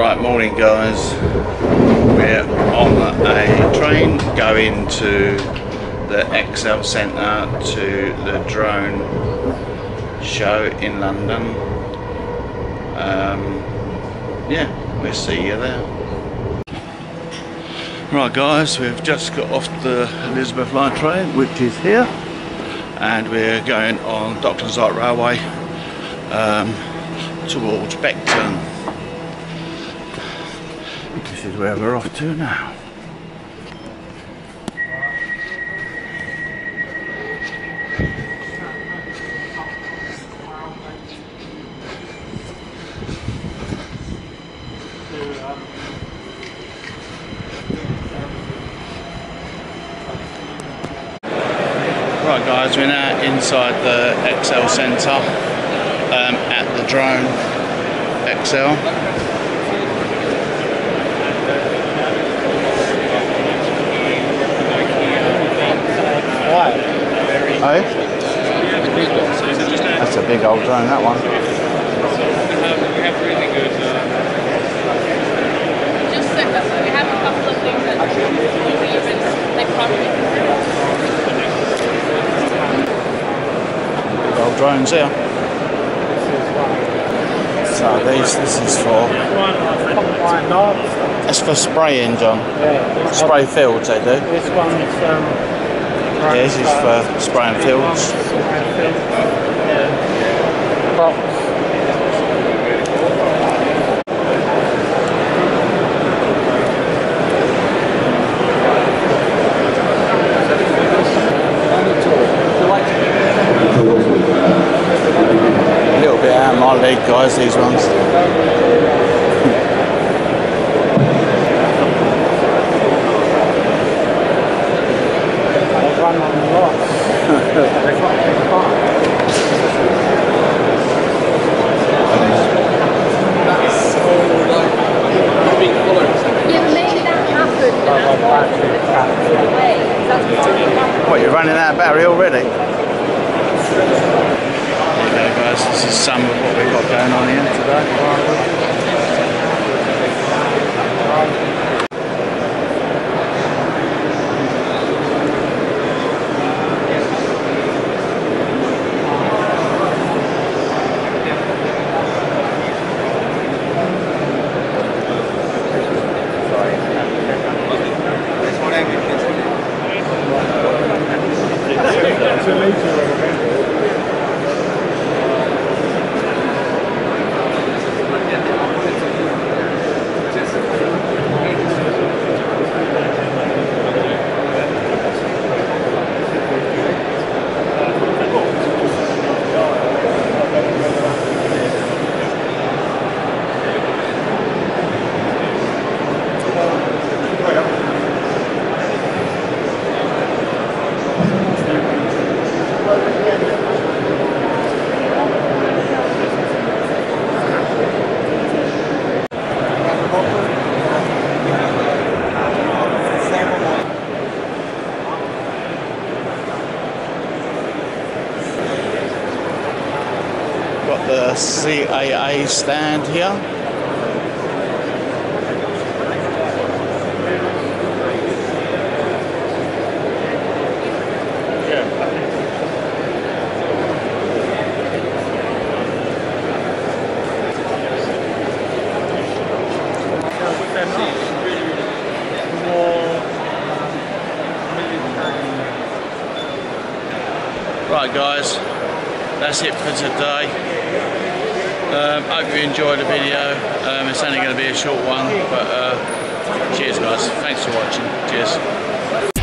Right, morning guys. We're on a train going to the Excel Centre to the drone show in London. Um, yeah, we'll see you there. Right guys, we've just got off the Elizabeth line train, which is here, and we're going on Docklands Light Railway um, towards Beckton. This is where we're off to now. Right guys, we're now inside the ExCeL Centre um, at the drone XL. Hey? That's a big old drone, that one. Just so that we have a couple of things that we even they probably Big old drones here. So these, this is for, that's for spraying, John. Yeah, Spray fields they do. this one's um, Yeah, this is for spraying fields. A little bit out of my league, guys, these ones. And that's what. What, you're running out of battery already? Okay guys, this is some of what we've got going on here today. Got the CAA stand here. Right guys, that's it for today. Um, hope you enjoyed the video. Um, it's only going to be a short one, but uh, cheers guys. Thanks for watching. Cheers.